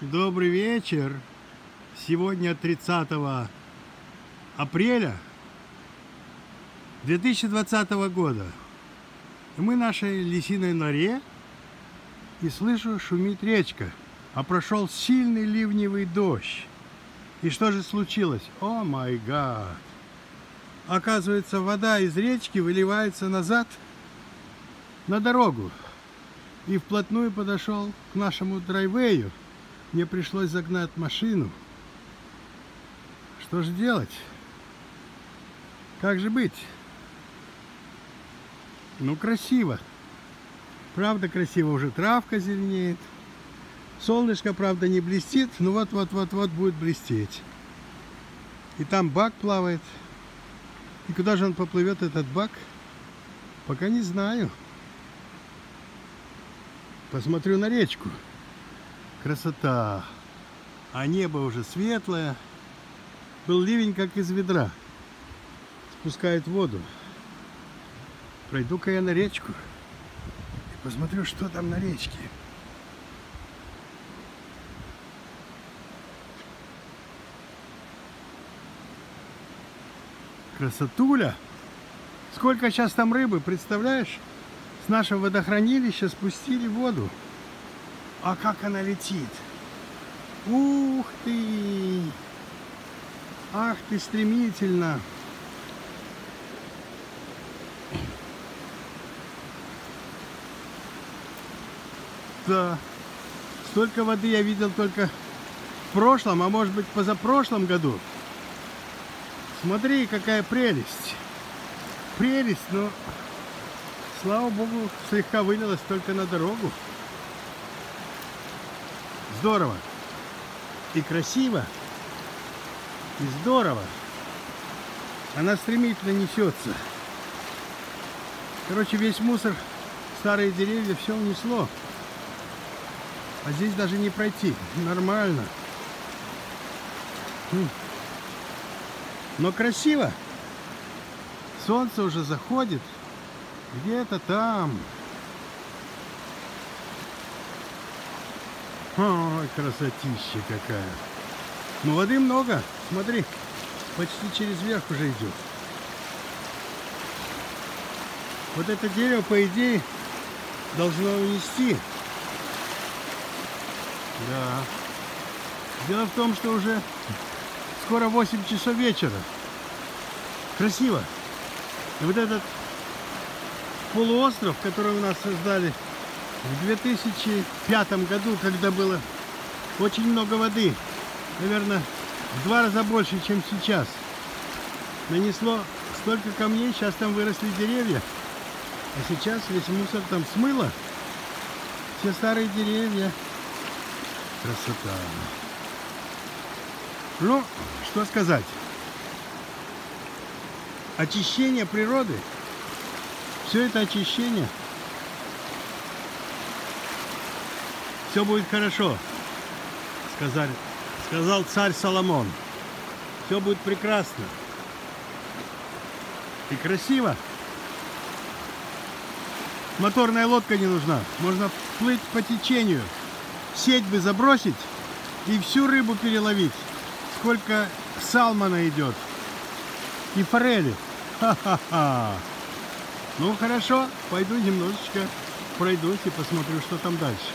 Добрый вечер. Сегодня 30 апреля 2020 года. Мы в нашей лисиной норе и слышу, шумит речка. А прошел сильный ливневый дождь. И что же случилось? О май гад! Оказывается, вода из речки выливается назад на дорогу. И вплотную подошел к нашему драйвею. Мне пришлось загнать машину. Что же делать? Как же быть? Ну, красиво. Правда, красиво уже травка зеленеет. Солнышко, правда, не блестит, но вот-вот-вот-вот будет блестеть. И там бак плавает. И куда же он поплывет, этот бак? Пока не знаю. Посмотрю на речку. Красота. А небо уже светлое. Был ливень, как из ведра. Спускает воду. Пройду-ка я на речку. И посмотрю, что там на речке. Красотуля! Сколько сейчас там рыбы, представляешь? С нашего водохранилища спустили воду. А как она летит! Ух ты! Ах ты стремительно! Да, столько воды я видел только в прошлом, а может быть позапрошлом году. Смотри, какая прелесть. Прелесть, но, слава богу, слегка вылилась только на дорогу. Здорово. И красиво. И здорово. Она стремительно несется. Короче, весь мусор, старые деревья, все унесло. А здесь даже не пройти. Нормально. Хм. Но красиво. Солнце уже заходит. Где-то там. Ой, красотища какая. Ну, воды много. Смотри, почти через верх уже идет. Вот это дерево, по идее, должно унести. Да. Дело в том, что уже скоро 8 часов вечера. Красиво. И вот этот полуостров, который у нас создали в 2005 году, когда было очень много воды, наверное, в два раза больше, чем сейчас, нанесло столько камней, сейчас там выросли деревья, а сейчас весь мусор там смыло. Все старые деревья. Красота. Ну, что сказать. Очищение природы, все это очищение, все будет хорошо, сказали, сказал царь Соломон. Все будет прекрасно и красиво. Моторная лодка не нужна, можно плыть по течению, сеть бы забросить и всю рыбу переловить сколько салмона идет. И форели. Ха-ха-ха. Ну хорошо, пойду немножечко пройдусь и посмотрю, что там дальше.